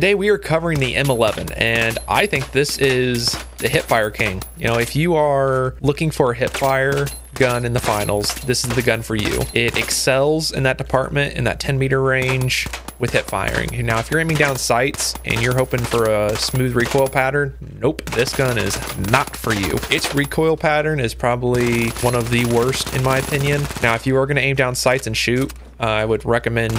Today we are covering the M11, and I think this is the hipfire king. You know, if you are looking for a hipfire gun in the finals, this is the gun for you. It excels in that department in that 10 meter range with hip firing. Now, if you're aiming down sights and you're hoping for a smooth recoil pattern, nope, this gun is not for you. Its recoil pattern is probably one of the worst in my opinion. Now, if you are going to aim down sights and shoot, uh, I would recommend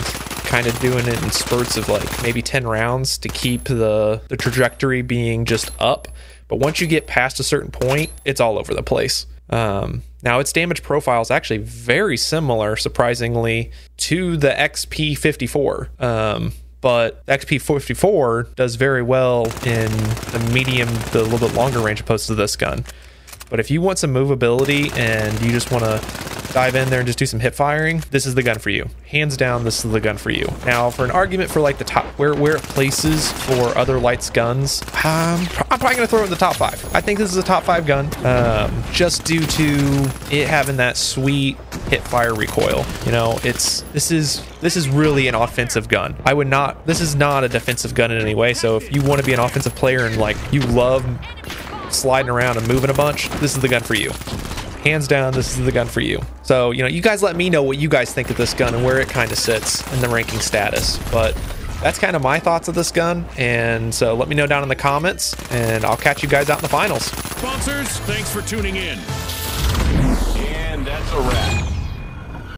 kind of doing it in spurts of like maybe 10 rounds to keep the, the trajectory being just up. But once you get past a certain point, it's all over the place. Um, now, its damage profile is actually very similar, surprisingly, to the XP54. Um, but XP54 does very well in the medium, the little bit longer range opposed to this gun. But if you want some movability and you just want to dive in there and just do some hip firing, this is the gun for you. Hands down, this is the gun for you. Now, for an argument for like the top, where, where it places for other lights guns, um, I'm probably going to throw it in the top five. I think this is a top five gun, um, just due to it having that sweet hip fire recoil. You know, it's, this is, this is really an offensive gun. I would not, this is not a defensive gun in any way. So if you want to be an offensive player and like you love sliding around and moving a bunch, this is the gun for you hands down, this is the gun for you. So, you know, you guys let me know what you guys think of this gun and where it kind of sits in the ranking status. But that's kind of my thoughts of this gun. And so let me know down in the comments, and I'll catch you guys out in the finals. Sponsors, thanks for tuning in.